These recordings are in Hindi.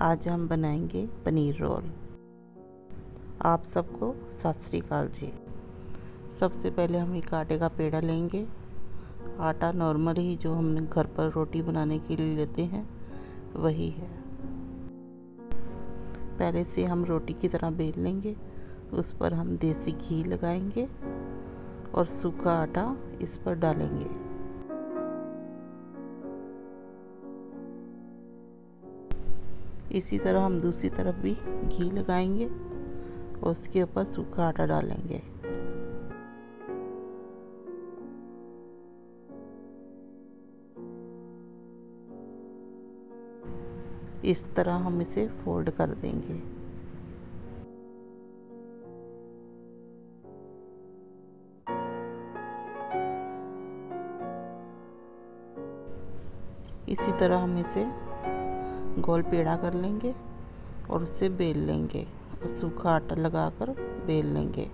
आज हम बनाएँगे पनीर रोल। आप सबको सत श्रीकाल जी। सबसे पहले हम एक आटे का पेड़ा लेंगे। आटा नॉर्मल ही जो हम घर पर रोटी बनाने के लिए लेते हैं, वही है। पहले से हम रोटी की तरह बेल लेंगे, उस पर हम देसी घी लगाएँगे और सूखा आटा इस पर डालेंगे। इसी तरह हम दूसरी तरफ़ भी घी लगाएँगे और उसके ऊपर सूखा आटा डालेंगे। इस तरह हम इसे फोल्ड कर देंगे। इसी तरह हम इसे गोल पेड़ा कर लेंगे और उसे बेल लेंगे और सूखा आटा लगाकर बेल लेंगे।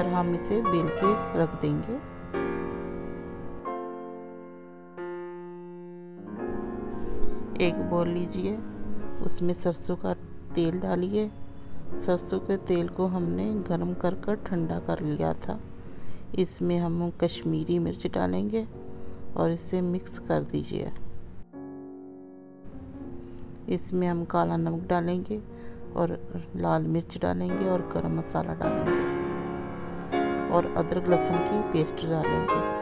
तरह हम इसे बेल के रख देंगे। एक बोल लीजिए, उसमें सरसों का तेल डालिए। सरसों के तेल को हमने गर्म कर कर ठंडा कर लिया था। इसमें हम कश्मीरी मिर्च डालेंगे और इसे मिक्स कर दीजिए। इसमें हम काला नमक डालेंगे और लाल मिर्च डालेंगे और गरम मसाला डालेंगे। और अदरक लहसुन की पेस्ट डालेंगे।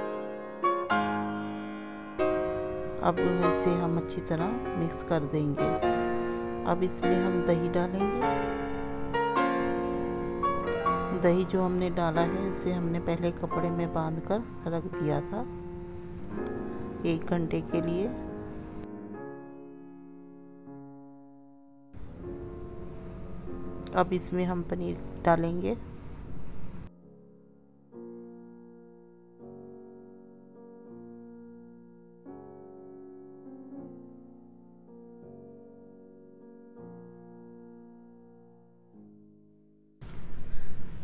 अब इसे हम अच्छी तरह मिक्स कर देंगे। अब इसमें हम दही डालेंगे। दही जो हमने डाला है, उसे हमने पहले कपड़े में बाँध कर रख दिया था। एक घंटे के लिए। अब इसमें हम पनीर डालेंगे।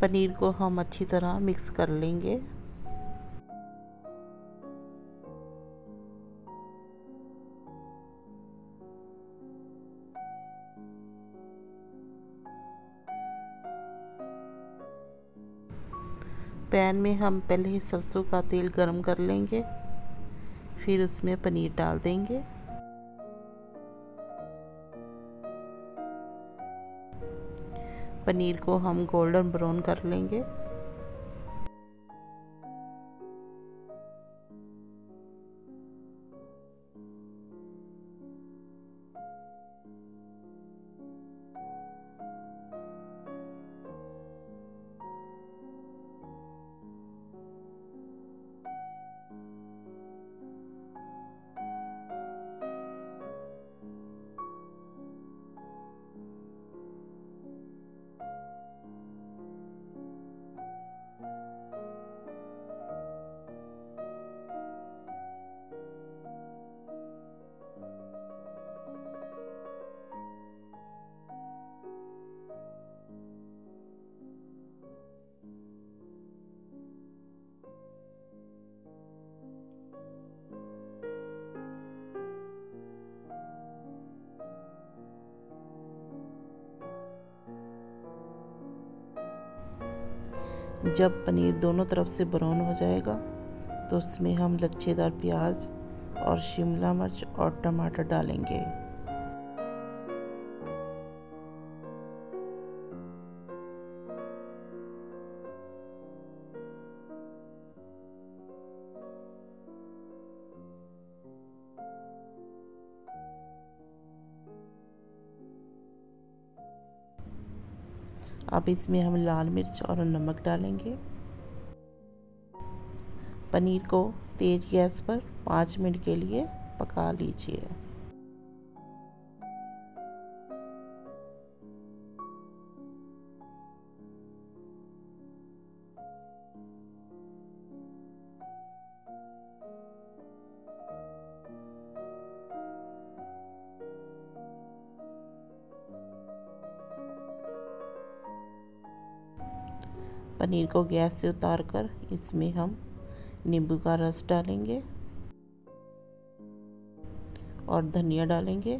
पनीर को हम अच्छी तरह मिक्स कर लेंगे। पैन में हम पहले ही सरसों का तेल गरम कर लेंगे, फिर उसमें पनीर डाल देंगे। पनीर को हम गोल्डन ब्राउन कर लेंगे। जब पनीर दोनों तरफ़ से ब्राउन हो जाएगा तो उसमें हम लच्छेदार प्याज और शिमला मिर्च और टमाटर डालेंगे। अब इसमें हम लाल मिर्च और नमक डालेंगे। पनीर को तेज़ गैस पर पाँच मिनट के लिए पका लीजिए। पनीर को गैस से उतार कर इसमें हम नींबू का रस डालेंगे और धनिया डालेंगे।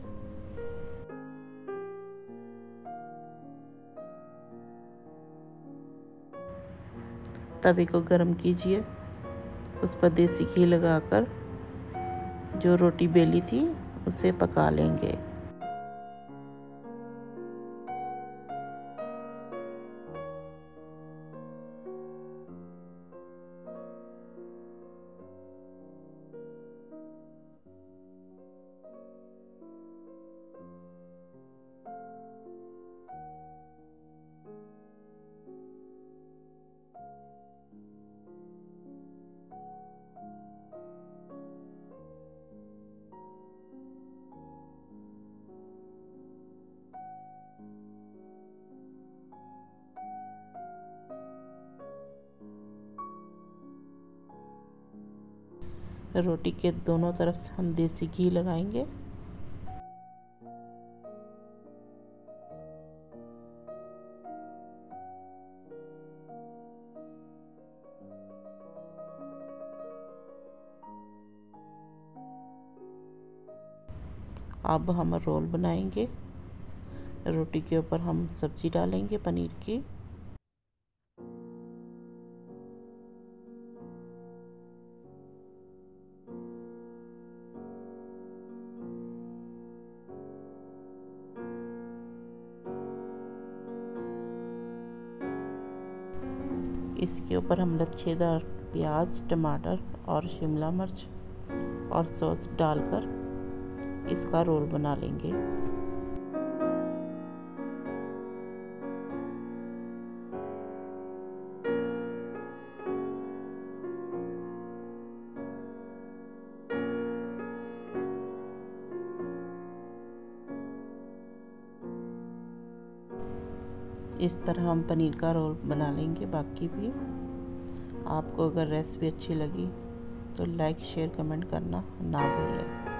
तवे को गरम कीजिए। उस पर देसी घी लगाकर जो रोटी बेली थी उसे पका लेंगे। रोटी के दोनों तरफ़ से हम देसी घी लगाएँगे। अब हम रोल बनाएँगे। रोटी के ऊपर हम सब्ज़ी डालेंगे पनीर की। इसके ऊपर हम लच्छेदार प्याज, टमाटर और शिमला मिर्च और सॉस डालकर इसका रोल बना लेंगे। इस तरह हम पनीर का रोल बना लेंगे, बाकी भी। आपको अगर रेसिपी अच्छी लगी तो लाइक शेयर कमेंट करना ना भूलें।